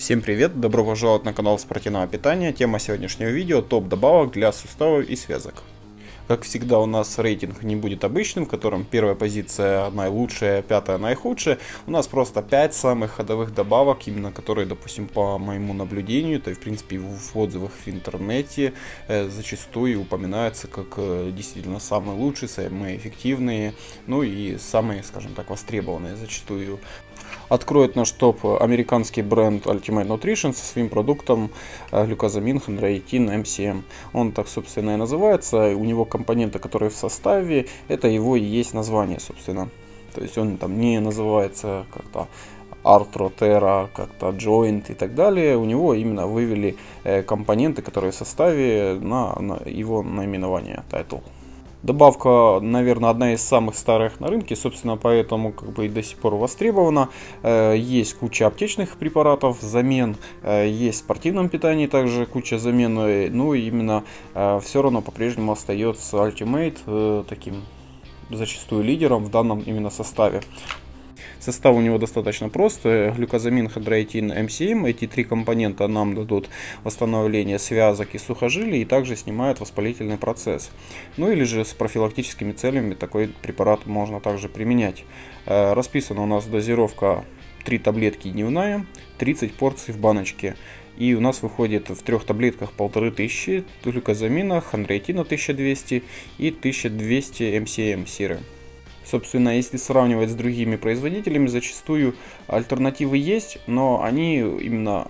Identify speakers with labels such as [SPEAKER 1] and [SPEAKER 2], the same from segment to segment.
[SPEAKER 1] Всем привет, добро пожаловать на канал спортивного питания. Тема сегодняшнего видео топ добавок для суставов и связок. Как всегда у нас рейтинг не будет обычным, в котором первая позиция наилучшая, пятая наихудшая. У нас просто 5 самых ходовых добавок, именно которые, допустим, по моему наблюдению, это в принципе в отзывах в интернете э, зачастую упоминаются как э, действительно самые лучшие, самые эффективные, ну и самые, скажем так, востребованные зачастую откроет наш топ американский бренд Ultimate Nutrition со своим продуктом э, глюкозамин, хондроитин, MCM. Он так, собственно, и называется. У него компоненты, которые в составе, это его и есть название, собственно. То есть он там не называется как-то Terra, как-то Joint и так далее. У него именно вывели э, компоненты, которые в составе на, на его наименование, title. Добавка, наверное, одна из самых старых на рынке, собственно, поэтому как бы и до сих пор востребована. Э, есть куча аптечных препаратов, замен, э, есть в спортивном питании также куча замен, э, ну и именно все равно по-прежнему остается Ultimate таким зачастую лидером в данном именно составе. Состав у него достаточно прост. Глюкозамин, хондроитин, МСМ. Эти три компонента нам дадут восстановление связок и сухожилий и также снимают воспалительный процесс. Ну или же с профилактическими целями такой препарат можно также применять. Э, расписана у нас дозировка 3 таблетки дневная, 30 порций в баночке. И у нас выходит в трех таблетках 1500 глюкозамина, хондроитина 1200 и 1200 МСМ серы. Собственно, если сравнивать с другими производителями, зачастую альтернативы есть, но они именно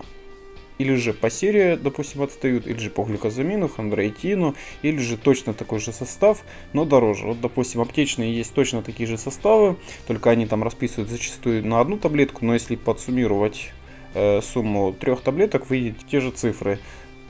[SPEAKER 1] или же по серии, допустим, отстают, или же по глюкозамину, хондроитину, или же точно такой же состав, но дороже. Вот, допустим, аптечные есть точно такие же составы, только они там расписывают зачастую на одну таблетку, но если подсуммировать э, сумму трех таблеток, выйдет те же цифры.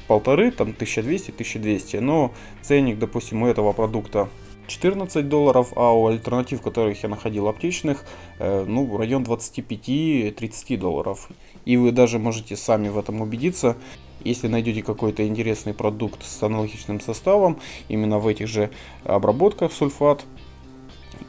[SPEAKER 1] Полторы, там 1200-1200, но ценник, допустим, у этого продукта 14 долларов, а у альтернатив, которых я находил аптечных, э, ну, район 25-30 долларов. И вы даже можете сами в этом убедиться, если найдете какой-то интересный продукт с аналогичным составом, именно в этих же обработках сульфат,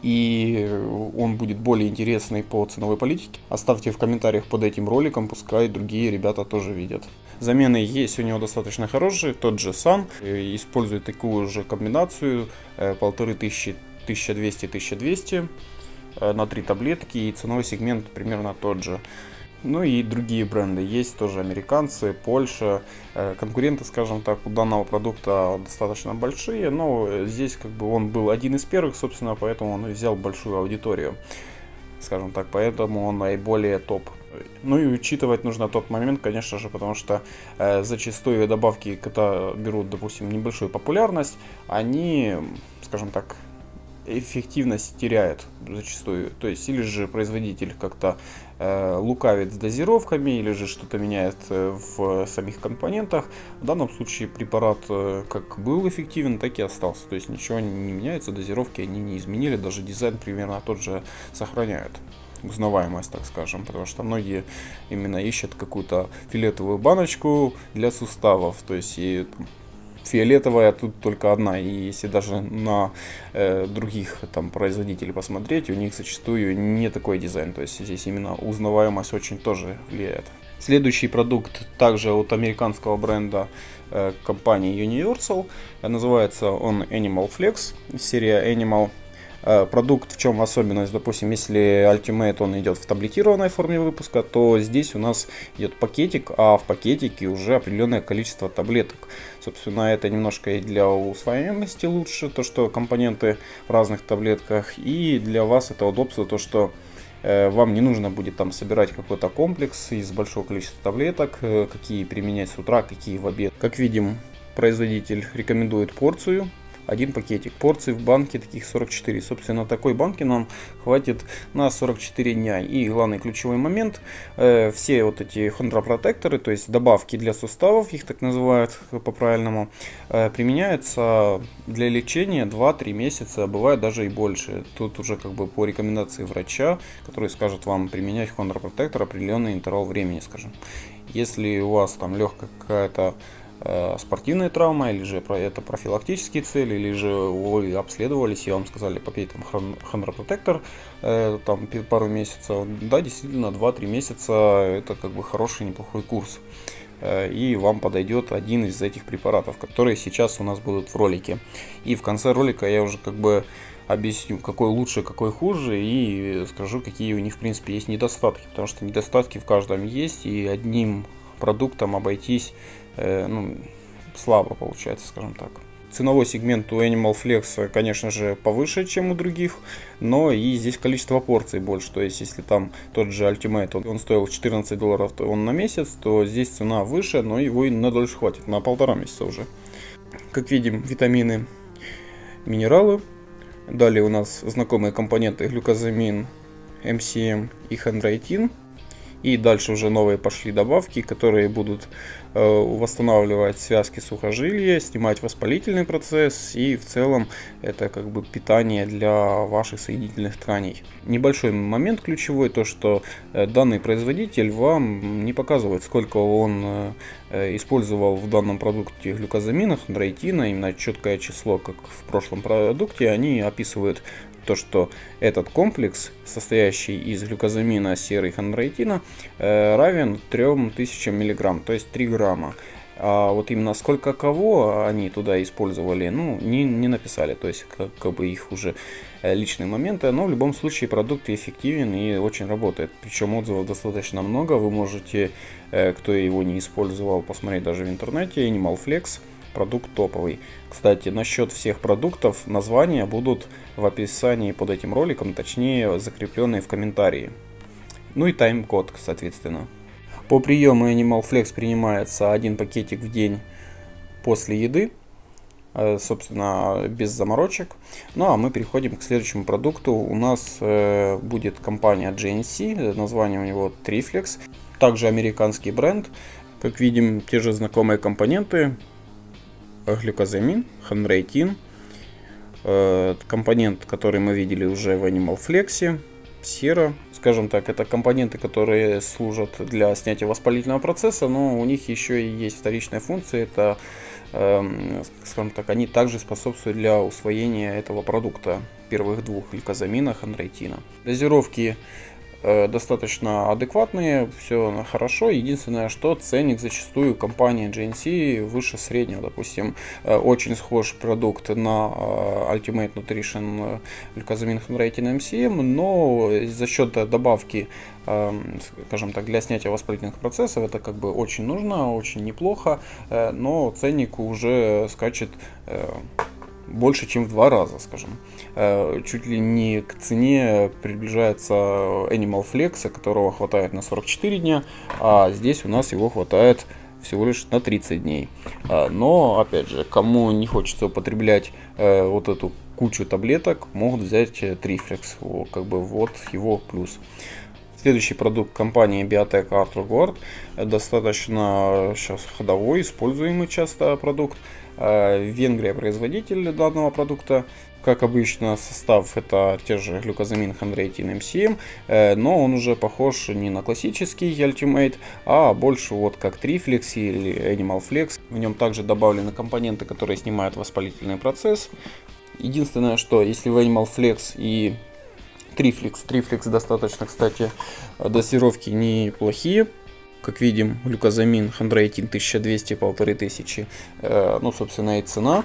[SPEAKER 1] и он будет более интересный по ценовой политике, оставьте в комментариях под этим роликом, пускай другие ребята тоже видят. Замены есть у него достаточно хорошие, тот же Sun э, использует такую же комбинацию, э, полторы тысячи, 1200, 1200 э, на три таблетки и ценовой сегмент примерно тот же. Ну и другие бренды есть, тоже американцы, Польша. Конкуренты, скажем так, у данного продукта достаточно большие, но здесь как бы он был один из первых, собственно, поэтому он взял большую аудиторию. Скажем так, поэтому он наиболее топ ну и учитывать нужно тот момент, конечно же, потому что э, зачастую добавки, когда берут, допустим, небольшую популярность, они, скажем так, эффективность теряет зачастую. То есть или же производитель как-то э, лукавит с дозировками, или же что-то меняет э, в самих компонентах. В данном случае препарат э, как был эффективен, так и остался. То есть ничего не меняется, дозировки они не изменили, даже дизайн примерно тот же сохраняют узнаваемость, так скажем, потому что многие именно ищут какую-то фиолетовую баночку для суставов, то есть и фиолетовая тут только одна. И если даже на э, других там производителей посмотреть, у них зачастую не такой дизайн. То есть здесь именно узнаваемость очень тоже влияет. Следующий продукт также от американского бренда э, компании Universal. Называется он Animal Flex. Серия Animal продукт в чем особенность, допустим, если Ultimate он идет в таблетированной форме выпуска, то здесь у нас идет пакетик, а в пакетике уже определенное количество таблеток. Собственно, это немножко и для усвояемости лучше, то что компоненты в разных таблетках, и для вас это удобство, то что э, вам не нужно будет там собирать какой-то комплекс из большого количества таблеток, э, какие применять с утра, какие в обед. Как видим, производитель рекомендует порцию один пакетик. Порций в банке таких 44. Собственно, такой банки нам хватит на 44 дня. И главный ключевой момент, э, все вот эти хондропротекторы, то есть добавки для суставов, их так называют по-правильному, э, применяются для лечения 2-3 месяца, а бывает даже и больше. Тут уже как бы по рекомендации врача, который скажет вам применять хондропротектор определенный интервал времени, скажем. Если у вас там легкая какая-то спортивная травма, или же это профилактические цели, или же вы обследовались, и вам сказали попей там хондропротектор э, там пару месяцев. Да, действительно, 2-3 месяца это как бы хороший, неплохой курс. Э, и вам подойдет один из этих препаратов, которые сейчас у нас будут в ролике. И в конце ролика я уже как бы объясню, какой лучше, какой хуже, и скажу, какие у них, в принципе, есть недостатки. Потому что недостатки в каждом есть, и одним продуктом обойтись э, ну, слабо получается, скажем так. Ценовой сегмент у Animal Flex, конечно же, повыше, чем у других, но и здесь количество порций больше. То есть, если там тот же Ultimate, он, он стоил 14 долларов то он на месяц, то здесь цена выше, но его и на дольше хватит, на полтора месяца уже. Как видим, витамины, минералы. Далее у нас знакомые компоненты глюкозамин, MCM и хондроитин. И дальше уже новые пошли добавки, которые будут э, восстанавливать связки сухожилия, снимать воспалительный процесс и в целом это как бы питание для ваших соединительных тканей. Небольшой момент ключевой, то что э, данный производитель вам не показывает, сколько он э, использовал в данном продукте глюкозамина, хондроитина, именно четкое число, как в прошлом продукте, они описывают то, что этот комплекс, состоящий из глюкозамина, серы и хондроитина, э, равен 3000 мг, то есть 3 грамма. А вот именно сколько кого они туда использовали, ну, не, не написали, то есть как, как бы их уже э, личные моменты, но в любом случае продукт эффективен и очень работает. Причем отзывов достаточно много, вы можете, э, кто его не использовал, посмотреть даже в интернете, Animal Flex – продукт топовый. Кстати, насчет всех продуктов, названия будут в описании под этим роликом, точнее закрепленные в комментарии. Ну и тайм-код, соответственно. По приему Animal Flex принимается один пакетик в день после еды, э, собственно, без заморочек. Ну а мы переходим к следующему продукту. У нас э, будет компания GNC, название у него Triflex, также американский бренд. Как видим, те же знакомые компоненты, глюкозамин, хонрейтин, э, компонент, который мы видели уже в Animal Flex, сера. Скажем так, это компоненты, которые служат для снятия воспалительного процесса, но у них еще и есть вторичная функция. Это, эм, скажем так, они также способствуют для усвоения этого продукта первых двух глюкозамина, хонрейтина. Дозировки достаточно адекватные, все хорошо. Единственное, что ценник зачастую компании GNC выше среднего. Допустим, э, очень схож продукт на э, Ultimate Nutrition глюкозамин Rating MCM, но за счет добавки скажем так, для снятия воспалительных процессов это как бы очень нужно, очень неплохо, но ценник уже скачет больше, чем в два раза, скажем. Э, чуть ли не к цене приближается Animal Flex, которого хватает на 44 дня, а здесь у нас его хватает всего лишь на 30 дней. А, но, опять же, кому не хочется употреблять э, вот эту кучу таблеток, могут взять Triflex. Как бы вот его плюс. Следующий продукт компании Biotech Arthur Guard. Достаточно сейчас ходовой, используемый часто продукт. Э, Венгрия производитель данного продукта. Как обычно, состав это те же глюкозамин, хондроитин, МСМ, э, но он уже похож не на классический Ultimate, а больше вот как Triflex или Animal Flex. В нем также добавлены компоненты, которые снимают воспалительный процесс. Единственное, что если в Animal Flex и Triflex, Triflex достаточно, кстати, дозировки неплохие, как видим, глюкозамин, хондроитин 1200, 1500. Э, ну, собственно, и цена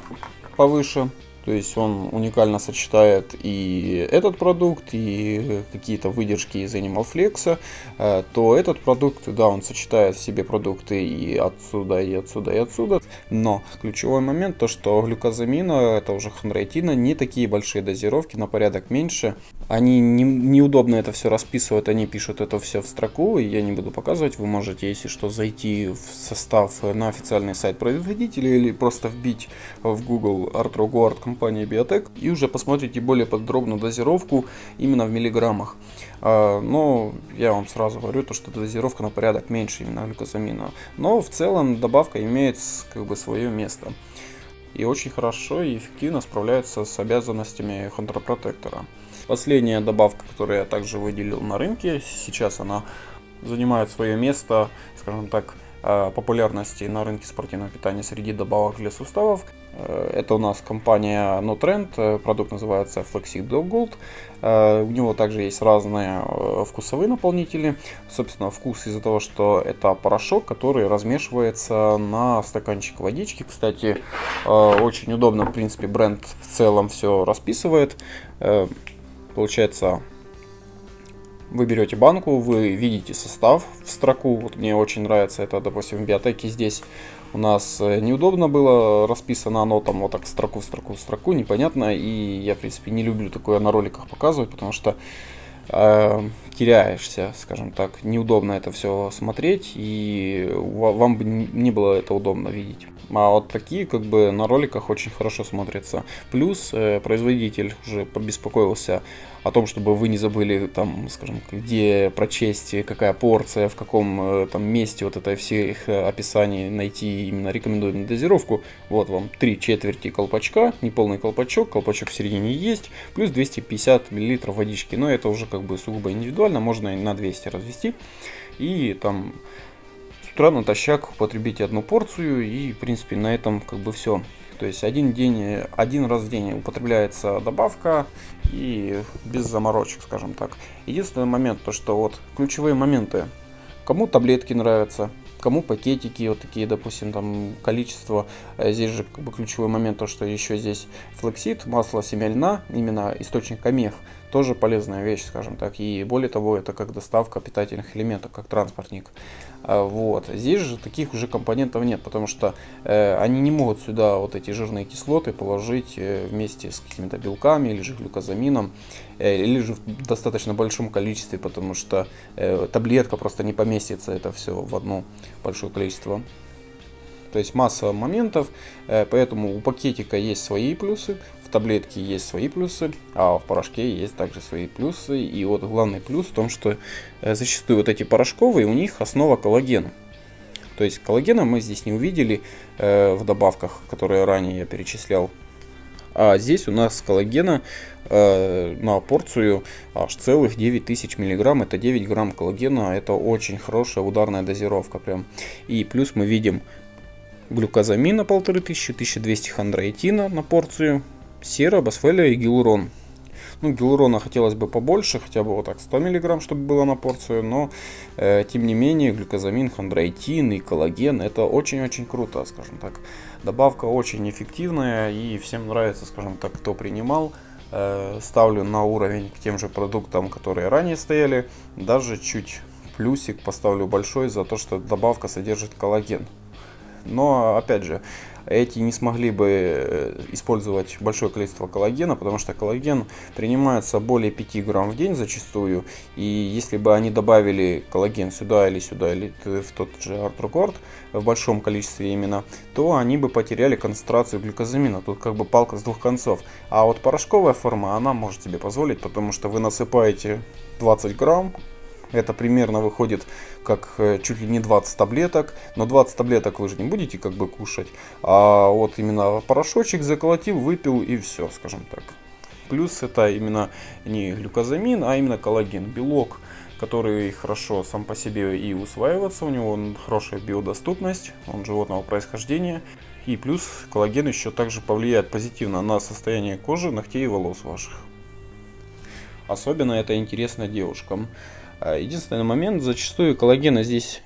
[SPEAKER 1] повыше. То есть он уникально сочетает и этот продукт, и какие-то выдержки из Animal Flex, э, то этот продукт, да, он сочетает в себе продукты и отсюда, и отсюда, и отсюда. Но ключевой момент то, что глюкозамина, это уже хондроитина, не такие большие дозировки, на порядок меньше. Они не, неудобно это все расписывают, они пишут это все в строку, и я не буду показывать. Вы можете, если что, зайти в состав на официальный сайт производителя или просто вбить в Google Arthro Guard компании Biotech и уже посмотрите более подробную дозировку именно в миллиграммах. А, но я вам сразу говорю, то, что дозировка на порядок меньше именно глюкозамина. Но в целом добавка имеет как бы свое место и очень хорошо и эффективно справляется с обязанностями хондропротектора. Последняя добавка, которую я также выделил на рынке, сейчас она занимает свое место, скажем так, популярности на рынке спортивного питания среди добавок для суставов. Э, это у нас компания NoTrend, продукт называется Dog Gold. У него также есть разные вкусовые наполнители. Собственно, вкус из-за того, что это порошок, который размешивается на стаканчик водички. Кстати, очень удобно, в принципе, бренд в целом все расписывает. Получается, вы берете банку, вы видите состав в строку. Вот мне очень нравится это, допустим, в биотеке здесь у нас э, неудобно было расписано оно там вот так строку строку строку, непонятно. И я, в принципе, не люблю такое на роликах показывать, потому что э, теряешься, скажем так. Неудобно это все смотреть, и вам бы не было это удобно видеть. А вот такие как бы на роликах очень хорошо смотрятся. Плюс э, производитель уже побеспокоился о том, чтобы вы не забыли там, скажем, где прочесть, какая порция, в каком э, там месте вот это все их описаний найти именно рекомендуемую дозировку. Вот вам три четверти колпачка, неполный колпачок, колпачок в середине есть, плюс 250 мл водички. Но это уже как бы сугубо индивидуально, можно и на 200 развести. И там утра натощак потребите одну порцию и, в принципе, на этом как бы все. То есть один день, один раз в день употребляется добавка и без заморочек, скажем так. Единственный момент, то что вот ключевые моменты. Кому таблетки нравятся, кому пакетики, вот такие, допустим, там количество. Э, здесь же как бы ключевой момент, то что еще здесь флексид, масло семя льна, именно источник омег тоже полезная вещь, скажем так. И более того, это как доставка питательных элементов, как транспортник. А, вот. Здесь же таких уже компонентов нет, потому что э, они не могут сюда вот эти жирные кислоты положить э, вместе с какими-то белками или же глюкозамином, э, или же в достаточно большом количестве, потому что э, таблетка просто не поместится это все в одно большое количество. То есть масса моментов, э, поэтому у пакетика есть свои плюсы, в таблетке есть свои плюсы, а в порошке есть также свои плюсы. И вот главный плюс в том, что э, зачастую вот эти порошковые, у них основа коллаген. То есть коллагена мы здесь не увидели э, в добавках, которые ранее я перечислял. А здесь у нас коллагена э, на порцию аж целых 9000 миллиграмм. Это 9 грамм коллагена. Это очень хорошая ударная дозировка прям. И плюс мы видим глюкозамина 1500, 1200 хондроитина на порцию сера, басфеля и гиалурон. Ну, гиалурона хотелось бы побольше, хотя бы вот так 100 мг, чтобы было на порцию, но э, тем не менее глюкозамин, хондроитин и коллаген это очень-очень круто, скажем так. Добавка очень эффективная и всем нравится, скажем так, кто принимал. Э, ставлю на уровень к тем же продуктам, которые ранее стояли, даже чуть плюсик поставлю большой за то, что добавка содержит коллаген. Но, опять же, эти не смогли бы э, использовать большое количество коллагена, потому что коллаген принимается более 5 грамм в день зачастую, и если бы они добавили коллаген сюда или сюда, или в тот же артрокорд в большом количестве именно, то они бы потеряли концентрацию глюкозамина. Тут как бы палка с двух концов. А вот порошковая форма, она может себе позволить, потому что вы насыпаете 20 грамм это примерно выходит как э, чуть ли не 20 таблеток. Но 20 таблеток вы же не будете как бы кушать. А вот именно порошочек заколотил, выпил и все, скажем так. Плюс это именно не глюкозамин, а именно коллаген, белок, который хорошо сам по себе и усваивается, у него хорошая биодоступность, он животного происхождения. И плюс коллаген еще также повлияет позитивно на состояние кожи, ногтей и волос ваших. Особенно это интересно девушкам. А, единственный момент, зачастую коллагена здесь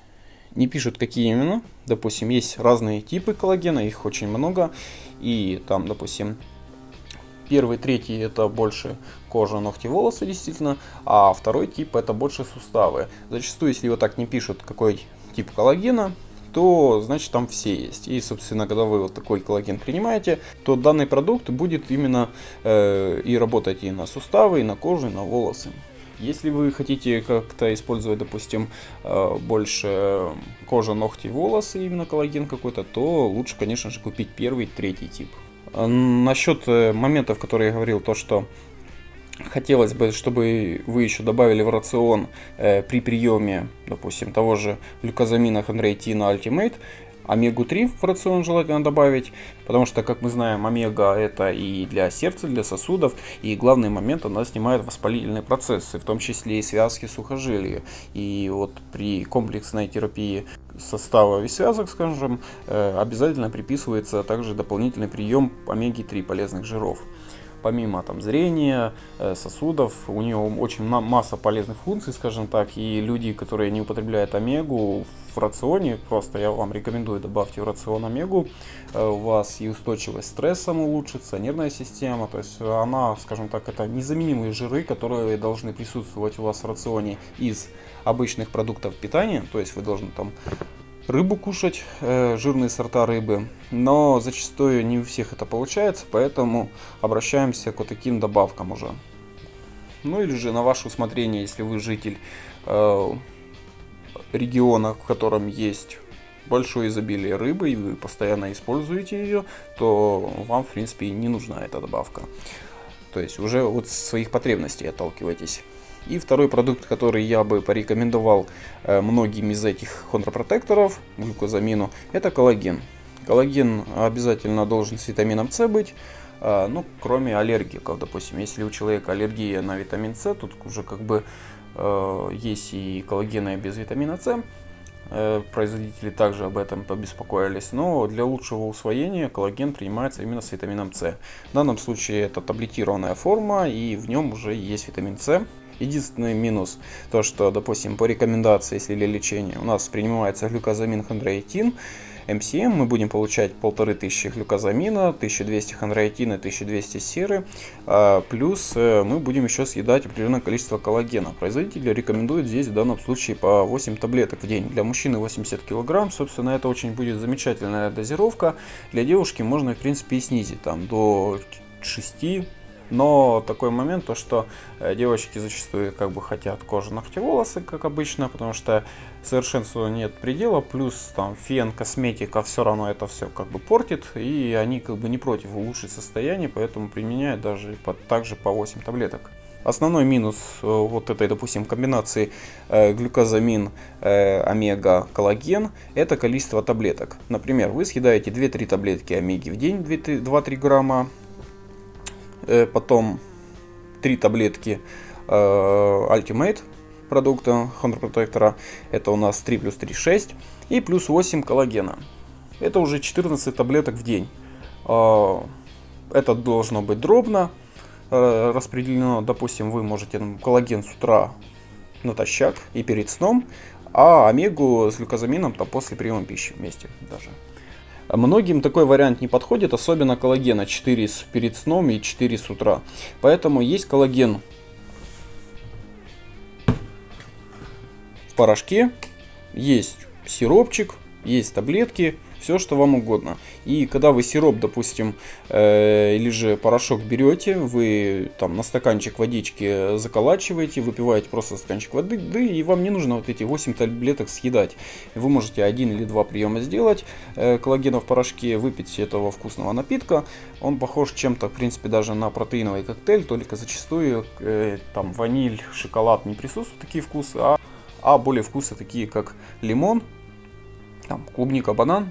[SPEAKER 1] не пишут, какие именно. Допустим, есть разные типы коллагена, их очень много. И там, допустим, первый, третий это больше кожа, ногти, волосы, действительно. А второй тип это больше суставы. Зачастую, если вот так не пишут, какой тип коллагена, то значит там все есть. И, собственно, когда вы вот такой коллаген принимаете, то данный продукт будет именно э, и работать и на суставы, и на кожу, и на волосы. Если вы хотите как-то использовать, допустим, э, больше кожа, ногти, волосы, именно коллаген какой-то, то лучше, конечно же, купить первый, третий тип. А насчет э, моментов, которые я говорил, то, что хотелось бы, чтобы вы еще добавили в рацион э, при приеме, допустим, того же глюкозамина, хондроитина, ультимейт, Омегу-3 в рацион желательно добавить, потому что, как мы знаем, омега это и для сердца, для сосудов, и главный момент, она снимает воспалительные процессы, в том числе и связки сухожилия. И вот при комплексной терапии состава и связок, скажем, э, обязательно приписывается также дополнительный прием омеги-3 полезных жиров помимо там зрения, э, сосудов, у нее очень масса полезных функций, скажем так, и люди, которые не употребляют омегу в рационе, просто я вам рекомендую добавьте в рацион омегу, э, у вас и устойчивость стрессом улучшится, нервная система, то есть она, скажем так, это незаменимые жиры, которые должны присутствовать у вас в рационе из обычных продуктов питания, то есть вы должны там рыбу кушать, э, жирные сорта рыбы, но зачастую не у всех это получается, поэтому обращаемся к вот таким добавкам уже. Ну или же на ваше усмотрение, если вы житель э, региона, в котором есть большое изобилие рыбы, и вы постоянно используете ее, то вам, в принципе, не нужна эта добавка. То есть уже от своих потребностей отталкивайтесь. И второй продукт, который я бы порекомендовал э, многим из этих хондропротекторов, глюкозамину, это коллаген. Коллаген обязательно должен с витамином С быть, э, ну, кроме аллергиков, допустим, если у человека аллергия на витамин С, тут уже как бы э, есть и коллагены без витамина С, производители также об этом побеспокоились, но для лучшего усвоения коллаген принимается именно с витамином С. В данном случае это таблетированная форма, и в нем уже есть витамин С, Единственный минус, то что, допустим, по рекомендации, если для лечения у нас принимается глюкозамин хондроитин, МСМ, мы будем получать 1500 глюкозамина, 1200 хондроитина, 1200 серы, а, плюс э, мы будем еще съедать определенное количество коллагена. Производитель рекомендует здесь в данном случае по 8 таблеток в день. Для мужчины 80 килограмм, собственно, это очень будет замечательная дозировка. Для девушки можно, в принципе, и снизить там до 6 но такой момент, то что э, девочки зачастую как бы хотят кожу, ногти, волосы, как обычно, потому что совершенству нет предела, плюс там фен, косметика, все равно это все как бы портит, и они как бы не против улучшить состояние, поэтому применяют даже по, также по 8 таблеток. Основной минус э, вот этой, допустим, комбинации э, глюкозамин, омега, коллаген – это количество таблеток. Например, вы съедаете 2-3 таблетки омеги в день, 2-3 грамма, потом три таблетки э, Ultimate продукта Protector. Это у нас 3 плюс 3, 6. И плюс 8 коллагена. Это уже 14 таблеток в день. Э, это должно быть дробно распределено. Допустим, вы можете коллаген с утра натощак и перед сном, а омегу с глюкозамином там после приема пищи вместе даже. Многим такой вариант не подходит, особенно коллагена 4 перед сном и 4 с утра. Поэтому есть коллаген в порошке, есть сиропчик, есть таблетки, все, что вам угодно. И когда вы сироп, допустим, э, или же порошок берете, вы там на стаканчик водички заколачиваете, выпиваете просто стаканчик воды, да, и вам не нужно вот эти 8 таблеток съедать. Вы можете один или два приема сделать э, коллагена в порошке, выпить этого вкусного напитка. Он похож чем-то, в принципе, даже на протеиновый коктейль, только зачастую э, там ваниль, шоколад не присутствуют такие вкусы, а, а более вкусы такие, как лимон, там, клубника, банан,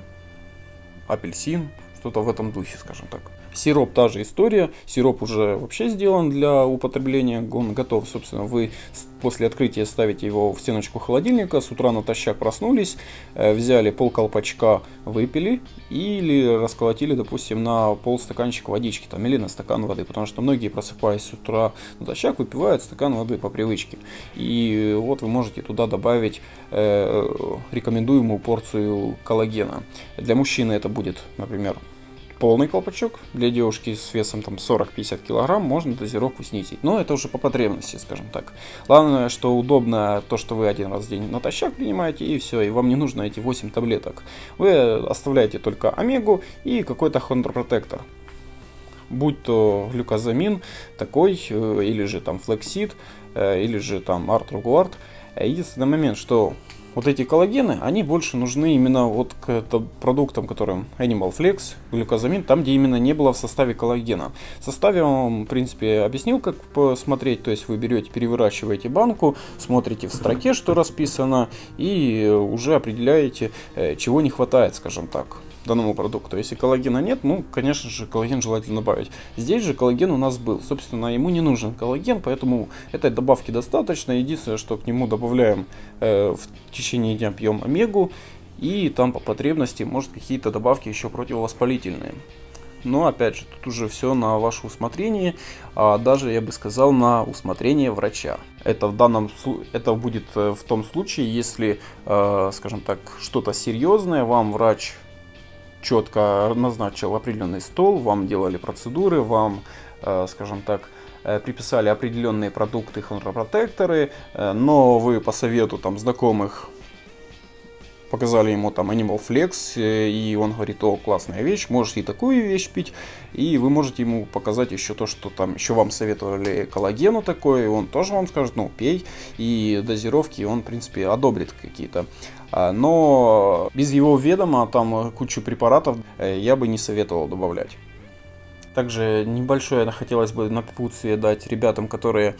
[SPEAKER 1] апельсин, что-то в этом духе, скажем так. Сироп та же история. Сироп уже вообще сделан для употребления. Он готов, собственно, вы после открытия ставите его в стеночку холодильника. С утра натощак проснулись, э, взяли пол колпачка, выпили или расколотили, допустим, на пол стаканчика водички там, или на стакан воды. Потому что многие, просыпаясь с утра натощак, выпивают стакан воды по привычке. И вот вы можете туда добавить э, рекомендуемую порцию коллагена. Для мужчины это будет, например, полный колпачок. Для девушки с весом там 40-50 килограмм можно дозировку снизить. Но это уже по потребности, скажем так. Главное, что удобно то, что вы один раз в день натощак принимаете, и все, и вам не нужно эти 8 таблеток. Вы оставляете только омегу и какой-то хондропротектор будь то глюкозамин такой, э, или же там флексид, э, или же там артрогуард. Единственный момент, что вот эти коллагены, они больше нужны именно вот к продуктам, которым Animal Flex, глюкозамин, там, где именно не было в составе коллагена. В составе я вам, в принципе, объяснил, как посмотреть, то есть вы берете, переворачиваете банку, смотрите в строке, что расписано, и уже определяете, э, чего не хватает, скажем так данному продукту. Если коллагена нет, ну, конечно же, коллаген желательно добавить. Здесь же коллаген у нас был. Собственно, ему не нужен коллаген, поэтому этой добавки достаточно. Единственное, что к нему добавляем э, в течение дня пьем омегу и там по потребности, может, какие-то добавки еще противовоспалительные. Но опять же, тут уже все на ваше усмотрение, а даже я бы сказал на усмотрение врача. Это в данном это будет э, в том случае, если, э, скажем так, что-то серьезное, вам врач четко назначил определенный стол, вам делали процедуры, вам, э, скажем так, приписали определенные продукты, хондропротекторы, но вы по совету там знакомых показали ему там Animal Flex, э, и он говорит, о, классная вещь, можете и такую вещь пить, и вы можете ему показать еще то, что там еще вам советовали коллагену такой, он тоже вам скажет, ну, пей, и дозировки он, в принципе, одобрит какие-то. А, но без его ведома, там кучу препаратов э, я бы не советовал добавлять. Также небольшое хотелось бы напутствие дать ребятам, которые,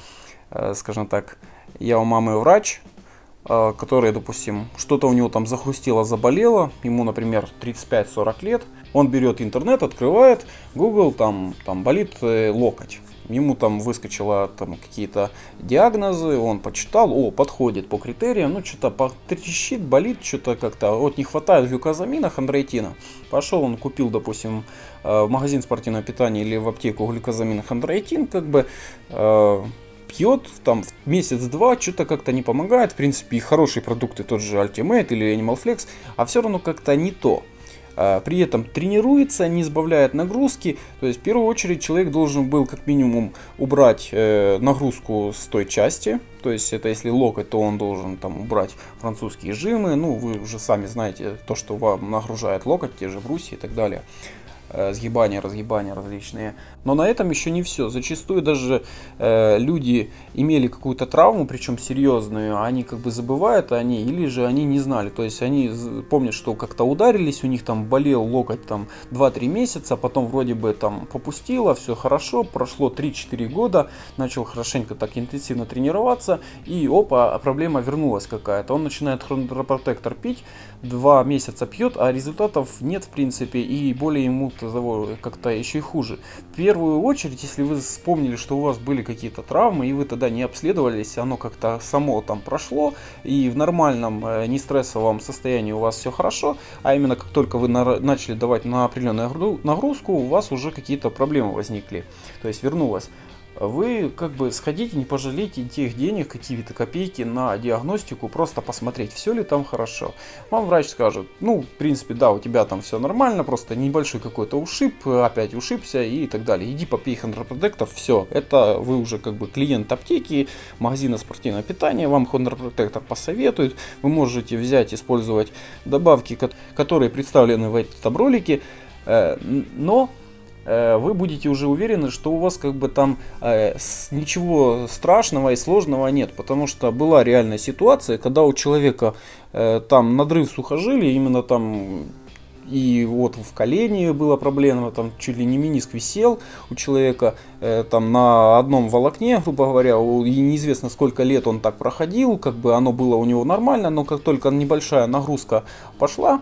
[SPEAKER 1] э, скажем так, я у мамы врач, а, который, допустим, что-то у него там захрустило, заболело, ему, например, 35-40 лет, он берет интернет, открывает, Google, там, там болит э, локоть. Ему там выскочило там какие-то диагнозы, он почитал, о, подходит по критериям, ну что-то трещит, болит, что-то как-то, вот не хватает глюкозамина, хондроитина. Пошел он купил, допустим, э, в магазин спортивного питания или в аптеку глюкозамин, хондроитин, как бы, э, пьет, там месяц-два, что-то как-то не помогает. В принципе, и хорошие продукты, тот же Ultimate или Animal Flex, а все равно как-то не то. А, при этом тренируется, не сбавляет нагрузки. То есть в первую очередь человек должен был как минимум убрать э, нагрузку с той части. То есть это если локоть, то он должен там убрать французские жимы. Ну, вы уже сами знаете то, что вам нагружает локоть, те же брусья и так далее. Э, сгибания, разгибания различные. Но на этом еще не все. Зачастую даже э, люди имели какую-то травму, причем серьезную, а они как бы забывают о ней, или же они не знали. То есть они помнят, что как-то ударились, у них там болел локоть там 2-3 месяца, потом вроде бы там попустило, все хорошо, прошло 3-4 года, начал хорошенько так интенсивно тренироваться, и опа, проблема вернулась какая-то. Он начинает хронопротектор пить, 2 месяца пьет, а результатов нет в принципе, и более ему того как-то еще и хуже. В первую очередь, если вы вспомнили, что у вас были какие-то травмы, и вы тогда не обследовались, оно как-то само там прошло, и в нормальном, э, не стрессовом состоянии у вас все хорошо, а именно как только вы на, начали давать на определенную нагрузку, у вас уже какие-то проблемы возникли, то есть вернулось вы как бы сходите, не пожалейте тех денег, какие-то копейки на диагностику, просто посмотреть, все ли там хорошо. Вам врач скажет, ну, в принципе, да, у тебя там все нормально, просто небольшой какой-то ушиб, опять ушибся и так далее. Иди попей хондропротектор, все, это вы уже как бы клиент аптеки, магазина спортивного питания, вам хондропротектор посоветует, вы можете взять, использовать добавки, которые представлены в этом ролике, э, но вы будете уже уверены, что у вас как бы там э, ничего страшного и сложного нет, потому что была реальная ситуация, когда у человека э, там надрыв сухожилия, именно там и вот в колене была проблема, там чуть ли не миниск висел у человека, э, там на одном волокне, грубо говоря, и неизвестно сколько лет он так проходил, как бы оно было у него нормально, но как только небольшая нагрузка пошла,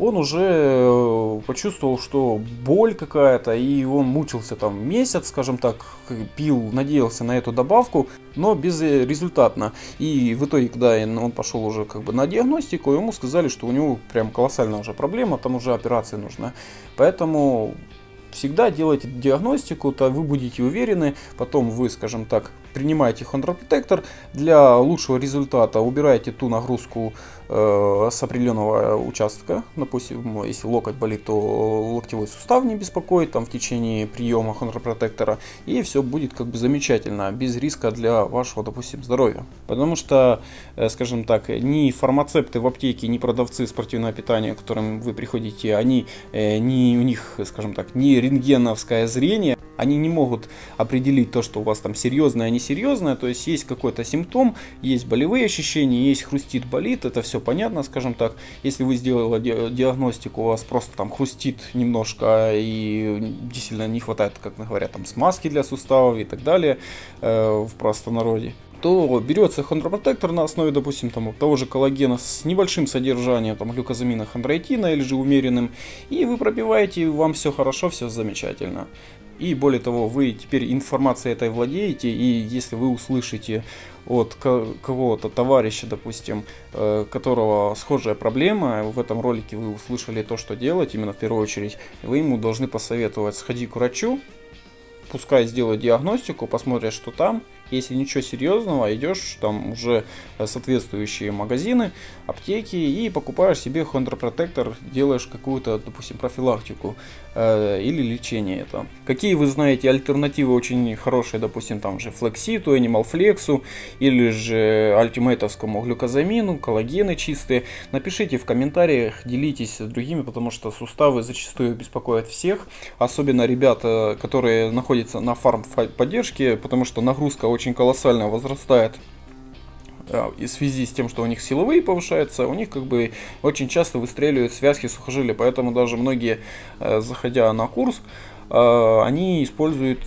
[SPEAKER 1] он уже э, почувствовал, что боль какая-то, и он мучился там месяц, скажем так, пил, надеялся на эту добавку, но безрезультатно. И в итоге, когда он пошел уже как бы на диагностику, ему сказали, что у него прям колоссальная уже проблема, там уже операция нужна. Поэтому всегда делайте диагностику, то вы будете уверены, потом вы, скажем так, принимаете хондропротектор, для лучшего результата убираете ту нагрузку э, с определенного участка, допустим, если локоть болит, то локтевой сустав не беспокоит там в течение приема хондропротектора, и все будет как бы замечательно, без риска для вашего, допустим, здоровья. Потому что, э, скажем так, ни фармацепты в аптеке, ни продавцы спортивного питания, к которым вы приходите, они, э, не у них, скажем так, не рентгеновское зрение, они не могут определить то, что у вас там серьезное, не серьезное, то есть есть какой-то симптом, есть болевые ощущения, есть хрустит, болит, это все понятно, скажем так. Если вы сделали диагностику, у вас просто там хрустит немножко и действительно не хватает, как говорят, там смазки для суставов и так далее э, в простонародье то берется хондропротектор на основе, допустим, там, того же коллагена с небольшим содержанием там, глюкозамина хондроитина или же умеренным, и вы пробиваете, и вам все хорошо, все замечательно. И более того, вы теперь информацией этой владеете, и если вы услышите от кого-то товарища, допустим, э, которого схожая проблема, в этом ролике вы услышали то, что делать, именно в первую очередь, вы ему должны посоветовать, сходи к врачу, пускай сделают диагностику, посмотрят, что там, если ничего серьезного, идешь там уже э, соответствующие магазины, аптеки и покупаешь себе хондропротектор, делаешь какую-то, допустим, профилактику э, или лечение это. Какие вы знаете альтернативы очень хорошие, допустим, там же флекситу, Flex или же альтимейтовскому глюкозамину, коллагены чистые. Напишите в комментариях, делитесь с другими, потому что суставы зачастую беспокоят всех, особенно ребята, которые находятся на фарм поддержке, потому что нагрузка очень очень колоссально возрастает э, и в связи с тем, что у них силовые повышаются, у них как бы очень часто выстреливают связки сухожилия, поэтому даже многие, э, заходя на курс, э, они используют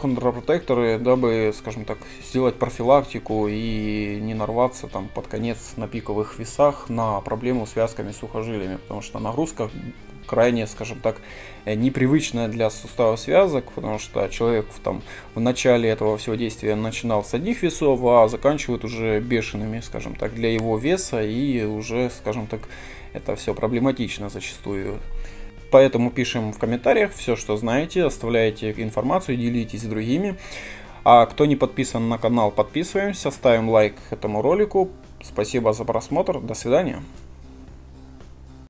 [SPEAKER 1] хондропротекторы, дабы, скажем так, сделать профилактику и не нарваться там под конец на пиковых весах на проблему с связками сухожилиями, потому что нагрузка крайне, скажем так, э, непривычная для сустава связок, потому что человек в, там, в начале этого всего действия начинал с одних весов, а заканчивает уже бешеными, скажем так, для его веса, и уже, скажем так, это все проблематично зачастую. Поэтому пишем в комментариях все, что знаете, оставляйте информацию, делитесь с другими. А кто не подписан на канал, подписываемся, ставим лайк этому ролику. Спасибо за просмотр, до свидания.